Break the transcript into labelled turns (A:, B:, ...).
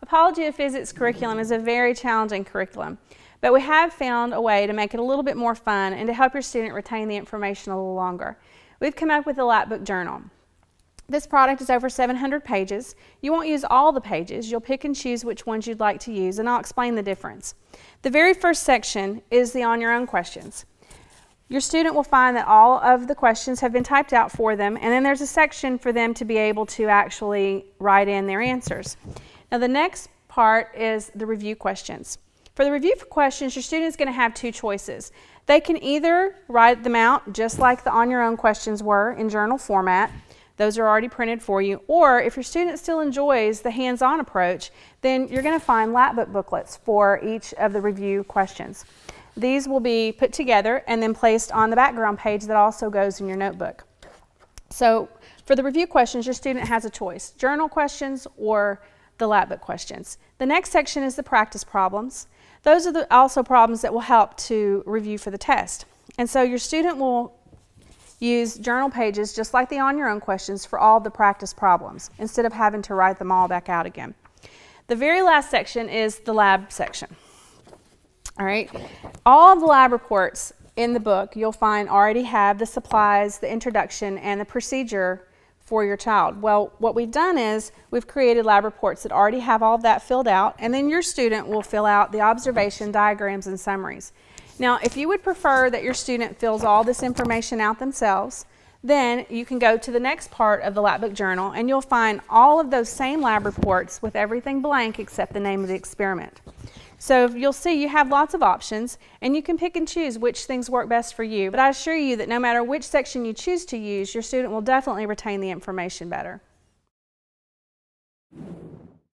A: Apologia Physics curriculum is a very challenging curriculum, but we have found a way to make it a little bit more fun and to help your student retain the information a little longer. We've come up with the Lapbook Journal. This product is over 700 pages. You won't use all the pages. You'll pick and choose which ones you'd like to use, and I'll explain the difference. The very first section is the on your own questions. Your student will find that all of the questions have been typed out for them, and then there's a section for them to be able to actually write in their answers. Now, the next part is the review questions. For the review questions, your student is going to have two choices. They can either write them out just like the on your own questions were in journal format, those are already printed for you. Or if your student still enjoys the hands-on approach, then you're going to find Lapbook booklets for each of the review questions. These will be put together and then placed on the background page that also goes in your notebook. So for the review questions, your student has a choice, journal questions or the Lapbook questions. The next section is the practice problems. Those are the also problems that will help to review for the test. And so your student will use journal pages just like the on your own questions for all the practice problems instead of having to write them all back out again. The very last section is the lab section. All right, all of the lab reports in the book you'll find already have the supplies, the introduction, and the procedure for your child. Well, what we've done is we've created lab reports that already have all of that filled out, and then your student will fill out the observation diagrams and summaries. Now, if you would prefer that your student fills all this information out themselves, then you can go to the next part of the Lapbook Journal and you'll find all of those same lab reports with everything blank except the name of the experiment. So you'll see you have lots of options and you can pick and choose which things work best for you. But I assure you that no matter which section you choose to use, your student will definitely retain the information better.